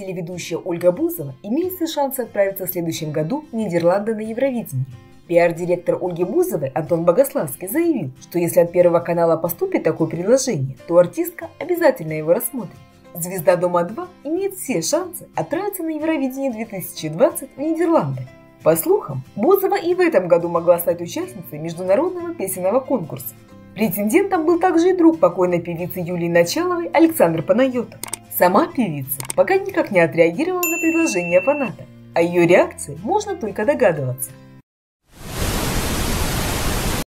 телеведущая Ольга Бузова имеет все шансы отправиться в следующем году в Нидерланды на Евровидение. Пиар-директор Ольги Бузовой Антон Богославский заявил, что если от Первого канала поступит такое предложение, то артистка обязательно его рассмотрит. Звезда Дома-2 имеет все шансы отправиться на Евровидение 2020 в Нидерланды. По слухам, Бузова и в этом году могла стать участницей международного песенного конкурса. Претендентом был также и друг покойной певицы Юлии Началовой Александр Панайотов. Сама певица пока никак не отреагировала на предложение фаната. О ее реакции можно только догадываться.